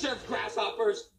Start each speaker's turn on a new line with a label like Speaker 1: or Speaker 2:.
Speaker 1: serve grasshoppers.